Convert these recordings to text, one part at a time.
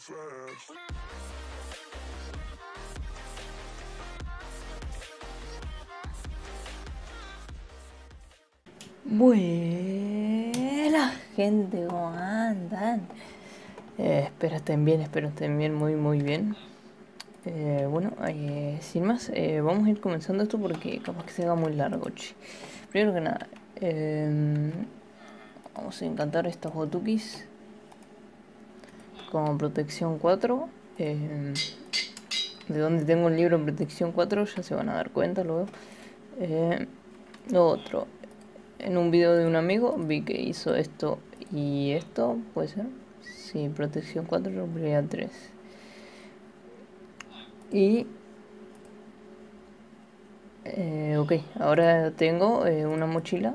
fast. Buena gente, ¿cómo andan? Eh, espero estén bien, espero estén bien, muy muy bien. Eh, bueno, eh, sin más, vamos a ir comenzando esto porque capaz que se haga muy largo. che. Primero que nada, em, vamos a encantar estos botukis con protección 4. em, de donde tengo el libro en protección 4 ya se van a dar cuenta luego. Eh, lo otro, en un video de un amigo vi que hizo esto y esto, ¿puede ser? Sí, protección 4, rubrica 3. Y... eh, ok, ahora tengo eh, una mochila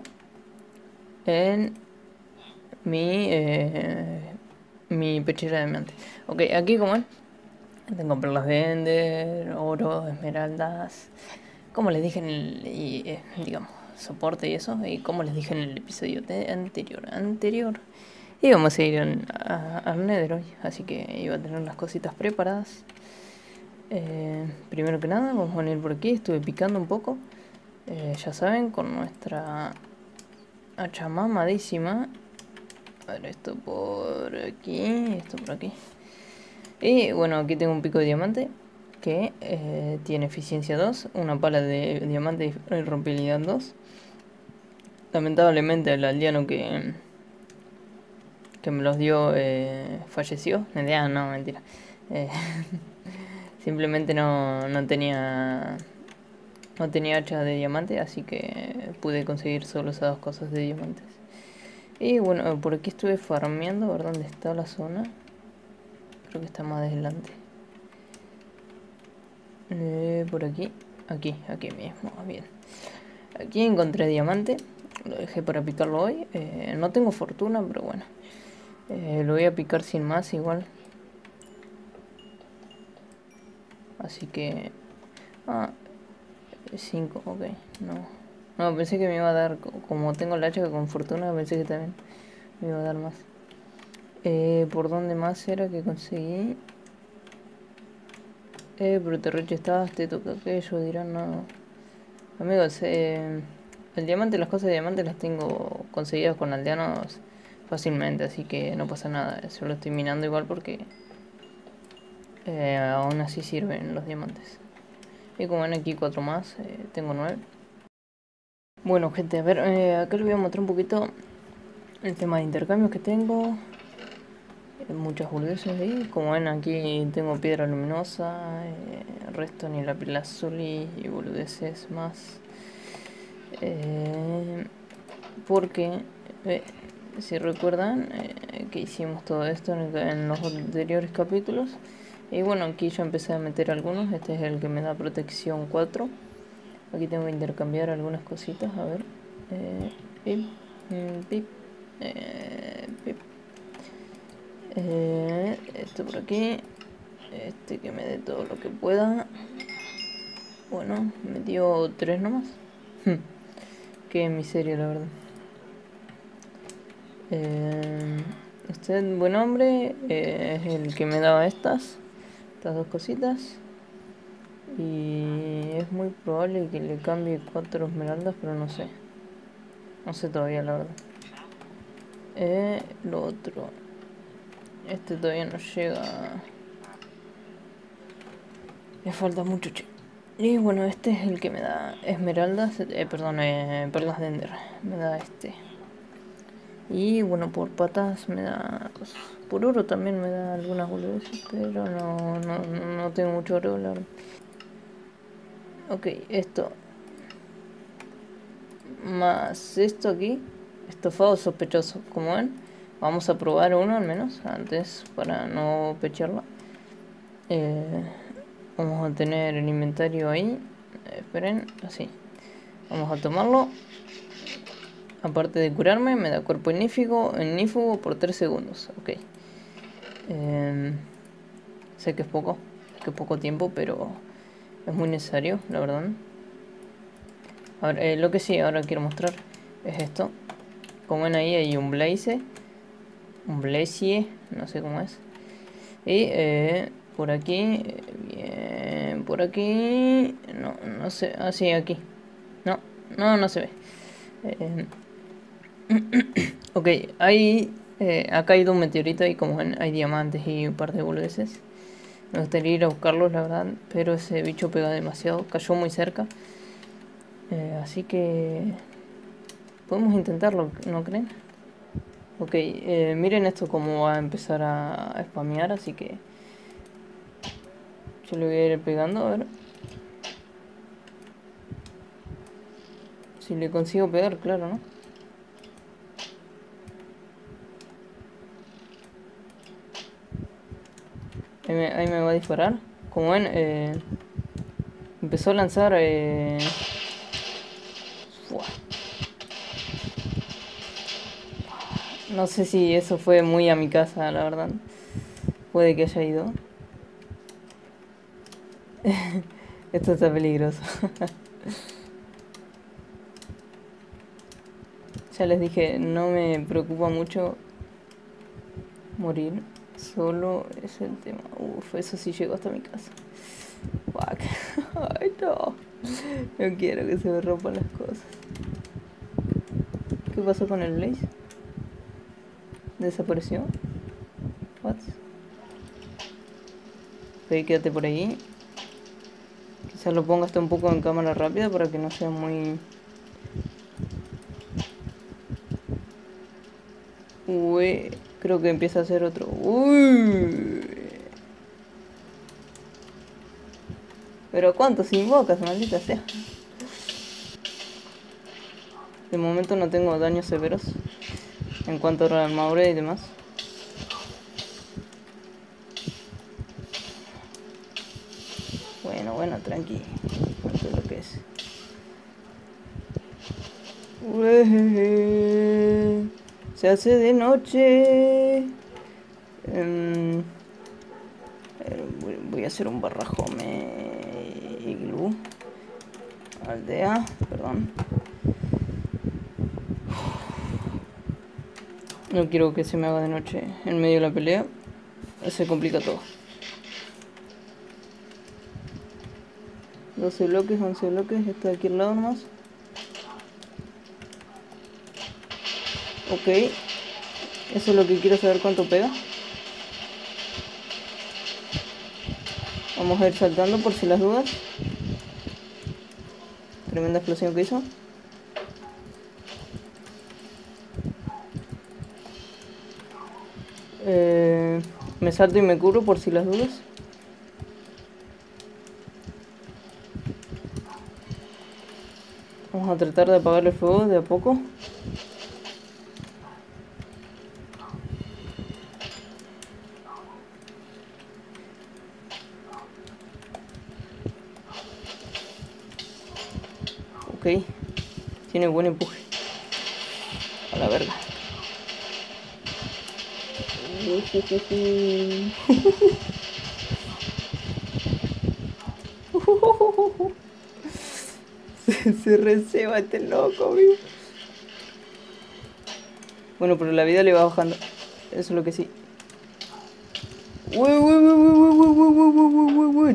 en mi, eh, mi pechera de diamante. Ok, aquí como ven, tengo perlas de Ender, oro, esmeraldas, como les dije en el, eh, digamos, soporte y eso, y como les dije en el episodio de- anterior, anterior, íbamos a ir a- al Nether hoy, así que iba a tener las cositas preparadas. Eh, primero que nada, vamos a venir por aquí, estuve picando un poco, eh, ya saben, con nuestra hacha mamadísima. Esto por aquí, esto por aquí. Y bueno, aquí tengo un pico de diamante que eh, tiene eficiencia 2, una pala de diamante y irrompibilidad 2. Lamentablemente el aldeano que, que me los dio eh, falleció. Ah, no, mentira. Eh, simplemente no, no tenía no tenía hacha de diamante, así que pude conseguir solo esas dos cosas de diamantes. Y bueno, por aquí estuve farmeando, a ver dónde está la zona. Creo que está más adelante. Eh, por aquí, aquí, aquí mismo, bien. Aquí encontré diamante, lo dejé para picarlo hoy. Eh, no tengo fortuna, pero bueno. Eh, lo voy a picar sin más igual. Así que... Ah, 5, ok, no. No, pensé que me iba a dar, co- como tengo la hacha con fortuna, pensé que también me iba a dar más. Eh, ¿Por dónde más era que conseguí? Eh, pero te rechazaste, toca aquello, dirán no. Amigos, eh, el diamante, las cosas de diamante las tengo conseguidas con aldeanos fácilmente, así que no pasa nada. Solo estoy minando igual porque eh, aún así sirven los diamantes. Y como ven aquí cuatro más, eh, tengo nueve. Bueno gente, a ver, eh, acá les voy a mostrar un poquito el tema de intercambios que tengo. Eh, muchas boludeces ahí. Como ven aquí tengo piedra luminosa, eh, resto ni la pila azul y, y más. Eh, porque, eh, si recuerdan, que hicimos todo esto en, en los anteriores capítulos. Y bueno, aquí ya empecé a meter algunos. Este es el que me da protección 4. Aquí tengo que intercambiar algunas cositas. A ver. Eh, pip, mm, pip, eh, pip. Eh, esto por aquí. Este que me dé todo lo que pueda. Bueno, me dio tres nomás. Qué miseria, la verdad. Eh, este buen hombre eh, es el que me daba estas. Estas dos cositas. Y es muy probable que le cambie cuatro esmeraldas, pero no sé. No sé todavía, la verdad. Eh, lo otro. Este todavía no llega. Le falta mucho, che. Y bueno, este es el que me da esmeraldas, eh, perdón, eh, perlas de Ender. Me da este. Y bueno, por patas me da cosas. Por oro también me da algunas boludeces, pero no, no, no tengo mucho oro, la verdad. Ok, esto. Más esto aquí. Estofado sospechoso, como ven. Vamos a probar uno al menos antes para no pecharla. Eh, vamos a tener el inventario ahí. Eh, esperen, así. Vamos a tomarlo. Aparte de curarme, me da cuerpo ignífugo, ignífugo por 3 segundos. Ok. Em, sé que es poco, que es poco tiempo, pero es muy necesario, la verdad. A ver, eh, lo que sí ahora quiero mostrar es esto. Como ven ahí hay un blaze, un blaze, no sé cómo es. Y eh, por aquí, bien, por aquí, no, no sé, así ah, aquí. No, no, no se ve. Eh, ok, hay, eh, ha caído un meteorito y como ven hay diamantes y un par de boludeces. Me gustaría ir a buscarlos, la verdad, pero ese bicho pega demasiado, cayó muy cerca. Eh, así que podemos intentarlo, ¿no creen? Ok, eh, miren esto como va a empezar a, spamear, así que yo le voy a ir pegando, a ver. Si le consigo pegar, claro, ¿no? Ahí me, va a disparar. Como ven, eh, empezó a lanzar... Eh, no sé si eso fue muy a mi casa, la verdad. Puede que haya ido. Esto está peligroso. ya les dije, no me preocupa mucho morir. Solo es el tema. Uf, eso sí llegó hasta mi casa. Fuck. Ay, no. No quiero que se me rompan las cosas. ¿Qué pasó con el Blaze? ¿Desapareció? What? Ok, quédate por ahí. Quizás lo ponga hasta un poco en cámara rápida para que no sea muy... Uy. Creo que empieza a hacer otro. Uy. Pero ¿cuántos invocas, maldita sea? De momento no tengo daños severos en cuanto a la y demás. Bueno, bueno, tranqui. Esto es lo que es. Se hace de noche. Em, voy a hacer un barrajome iglú. Aldea, perdón. No quiero que se me haga de noche en medio de la pelea. Se complica todo. 12 bloques, 11 bloques, está aquí al lado nomás. Ok. Eso es lo que quiero saber cuánto pega. Vamos a ir saltando por si las dudas. Tremenda explosión que hizo. Eh, me salto y me curo por si las dudas. Vamos a tratar de apagar el fuego de a poco. Buen empuje. A la verga. se, receba este loco, Bueno, pero la vida le va bajando. Eso es lo que sí.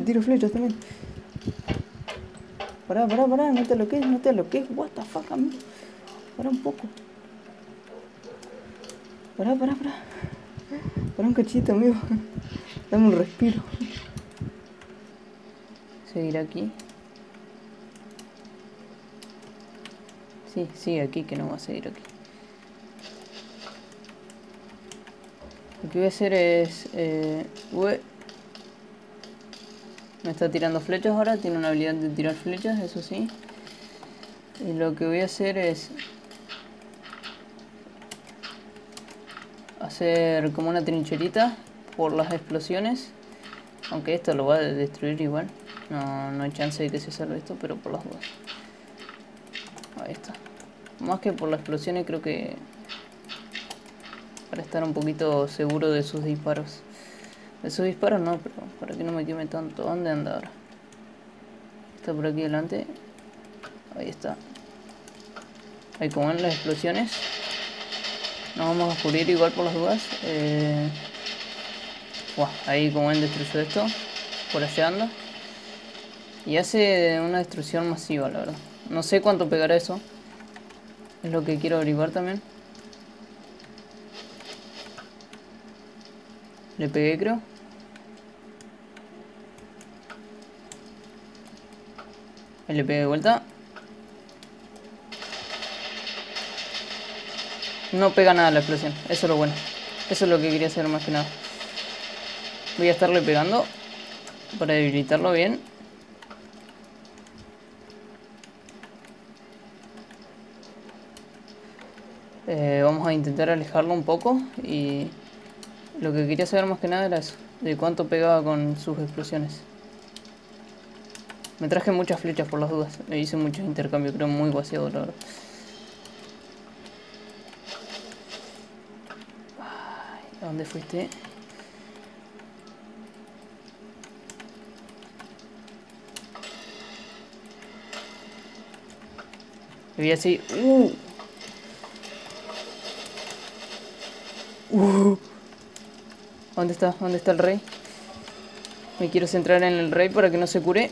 Tiro flechas también. Pará, pará, pará, no te lo no te lo what the fuck, amigo. Pará un poco. Pará, pará, pará. Pará un cachito, amigo. Dame un respiro. Seguir aquí. Sí, sigue aquí, que no va a seguir aquí. Lo que voy a hacer es... Eh, me está tirando flechas ahora, tiene una habilidad de tirar flechas, eso sí. Y lo que voy a hacer es... Hacer como una trincherita por las explosiones. Aunque esto lo va a destruir igual. No, no hay chance de que se salve esto, pero por las dudas. Ahí está. Más que por las explosiones creo que... Para estar un poquito seguro de sus disparos. Esos disparos no, pero para que no me queme tanto. ¿Dónde anda ahora? Está por aquí delante. Ahí está. Ahí como ven las explosiones. Nos vamos a cubrir igual por las dudas. Eh, ahí como ven destruyó esto. Por allá anda. Y hace una destrucción masiva, la verdad. No sé cuánto pegará eso. Es lo que quiero averiguar también. Le pegué, creo. Le pegué de vuelta. No pega nada la explosión. Eso es lo bueno. Eso es lo que quería hacer más que nada. Voy a estarle pegando para debilitarlo bien. Eh, vamos a intentar alejarlo un poco y lo que quería saber más que nada era eso, de cuánto pegaba con sus explosiones. Me traje muchas flechas por las dudas, me hice muchos intercambios, creo muy vaciado la verdad. ¿A dónde fuiste? Le voy así. ¡Uh! ¡Uh! ¿Dónde está? ¿Dónde está el rey? Me quiero centrar en el rey para que no se cure.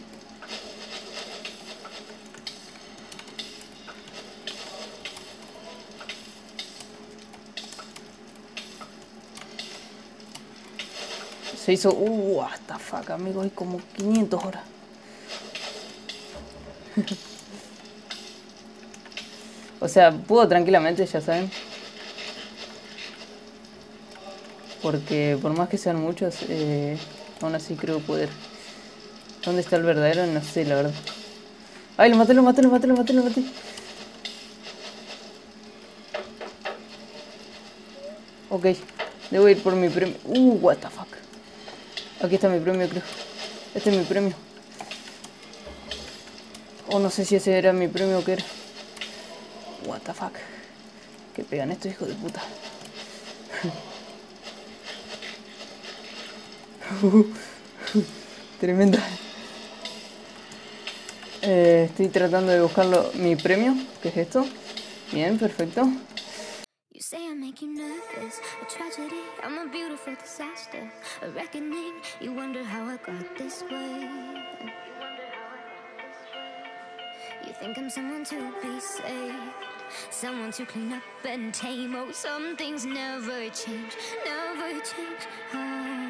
Se hizo... Uh, the fuck, amigo, hay como 500 horas. o sea, puedo tranquilamente, ya saben. Porque por más que sean muchos, eh, aún así creo poder. ¿Dónde está el verdadero? No sé, la verdad. ¡Ay, lo maté, lo maté, lo maté, lo maté, lo maté! Ok, debo ir por mi premio. Uh, what the fuck. Aquí está mi premio, creo. Este es mi premio. O oh, no sé si ese era mi premio o qué era. What the fuck. Que pegan estos hijos de puta. Tremenda. Eh, estoy tratando de buscarlo mi premio, que es esto. Bien, perfecto. a tragedy, I'm a beautiful disaster, a reckoning. You wonder how I got this way. You think I'm someone to be saved, someone to clean up and tame. Oh, some things never change, never change. Oh.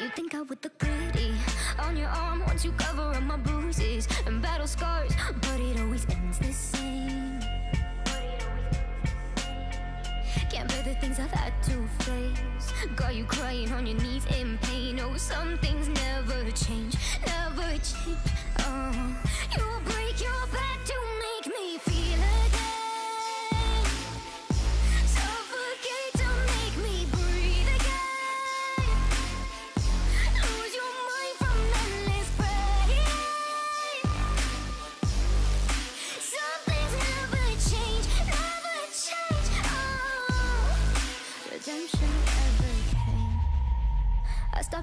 You think I would look pretty on your arm once you cover up my bruises and battle scars, but it always ends the same. Can't bear the things I've had to face. Got you crying on your knees in pain. Oh, some things never change, never change. Oh, you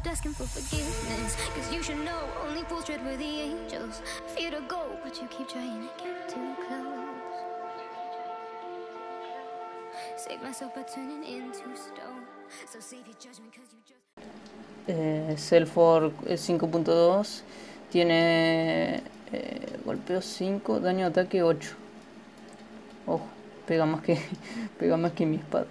asking for forgiveness Cause you should know only fools tread where the angels Fear to go but you keep trying to get too close Save myself by turning into stone So save your judgment cause you just eh, Selfor 5.2 tiene eh, golpeo 5, daño ataque 8. Ojo, pega más que pega más que mi espada.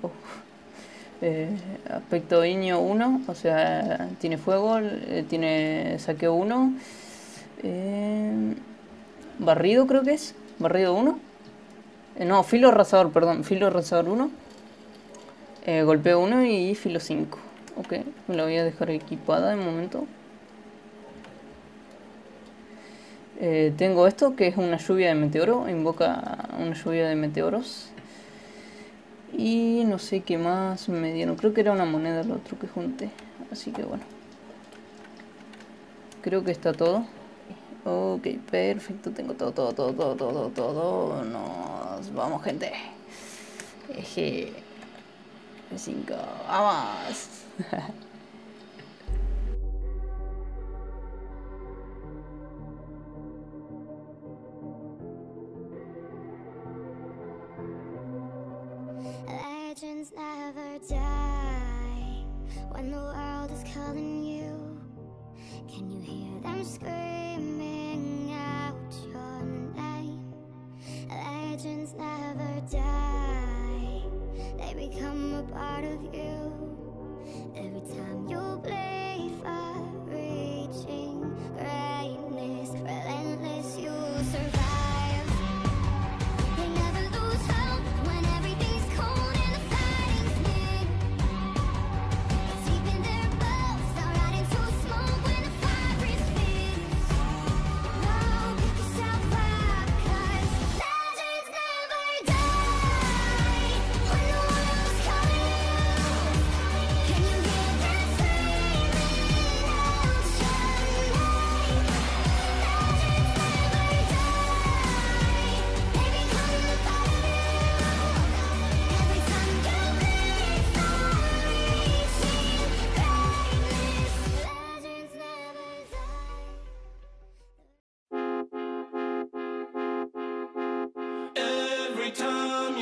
Eh, aspecto iño 1, o sea, tiene fuego, eh, tiene saqueo 1. Eh, barrido creo que es. Barrido 1. Eh, no, filo arrasador, perdón. Filo arrasador 1. Eh, golpeo 1 y filo 5. Ok, me la voy a dejar equipada de momento. Eh, tengo esto que es una lluvia de meteoro. Invoca una lluvia de meteoros. Y no sé qué más me dieron. Creo que era una moneda lo otro que junté. Así que bueno. Creo que está todo. Ok, perfecto. Tengo todo, todo, todo, todo, todo, todo. Nos vamos, gente. Eje. Cinco. Vamos.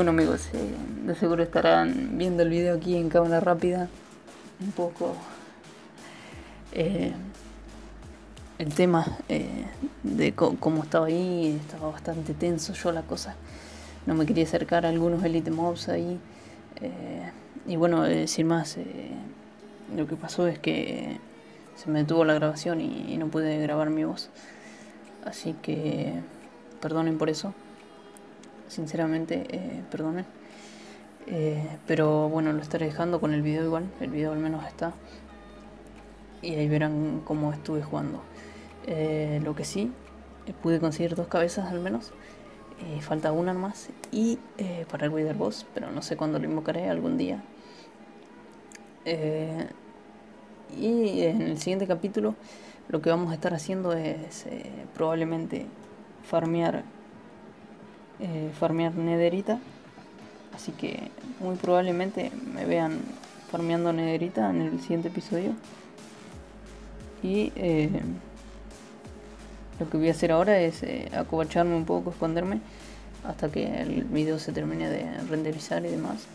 Bueno amigos, eh, de seguro estarán viendo el video aquí en cámara rápida. Un poco eh, el tema eh, de cómo estaba ahí, estaba bastante tenso yo la cosa. No me quería acercar a algunos elite mobs ahí. y bueno, sin más, lo que pasó es que se me detuvo la grabación y no pude grabar mi voz. Así que perdonen por eso sinceramente, eh, perdonen. Eh, pero bueno, lo estaré dejando con el video igual, el video al menos está. Y ahí verán cómo estuve jugando. Eh, lo que sí, eh, pude conseguir dos cabezas al menos. Falta una más. Y para el Wither Boss, pero no sé cuándo lo invocaré, algún día. Y en el siguiente capítulo lo que vamos a estar haciendo es probablemente farmear eh, farmear nederita. Así que muy probablemente me vean farmeando nederita en el siguiente episodio. Y eh, lo que voy a hacer ahora es eh, acobacharme un poco, esconderme hasta que el video se termine de renderizar y demás.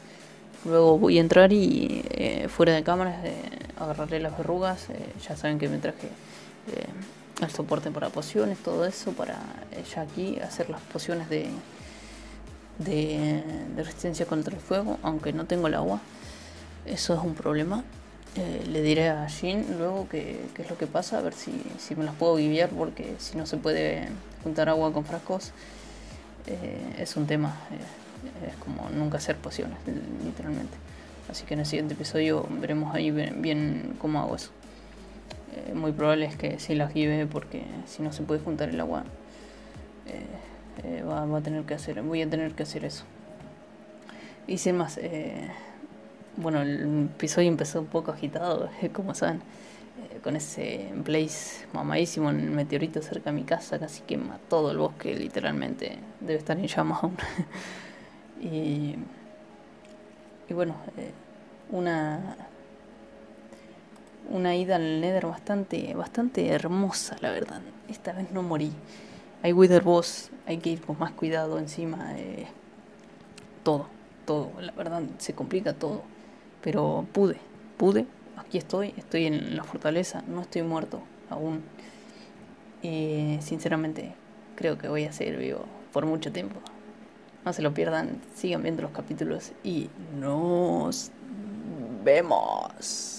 Luego voy a entrar y eh, fuera de cámaras eh, agarraré las verrugas. ya saben que me traje el soporte para pociones, todo eso, para ya aquí hacer las pociones de, de, resistencia contra el fuego, aunque no tengo el agua. Eso es un problema. Eh, le diré a Jin luego qué es lo que pasa, a ver si, si me las puedo guiar, porque si no se puede juntar agua con frascos, eh, es un tema. eh, es como nunca hacer pociones, literalmente. Así que en el siguiente episodio veremos ahí bien, cómo hago eso. Muy probable es que sí las guíe porque si no se puede juntar el agua, eh, va, a tener que hacer, voy a tener que hacer eso. Sin más, eh, bueno, el episodio empezó un poco agitado, como saben, eh, con ese blaze mamadísimo en el meteorito cerca de mi casa, casi quema todo el bosque, literalmente, debe estar en llamas aún. y, y bueno, una una ida al Nether bastante, bastante hermosa, la verdad. Esta vez no morí. Hay Wither Boss, hay que ir con más cuidado encima. eh, todo, todo. La verdad, se complica todo. Pero pude, pude. Aquí estoy, estoy en la fortaleza, no estoy muerto aún. Y sinceramente, creo que voy a seguir vivo por mucho tiempo. No se lo pierdan, sigan viendo los capítulos y nos vemos.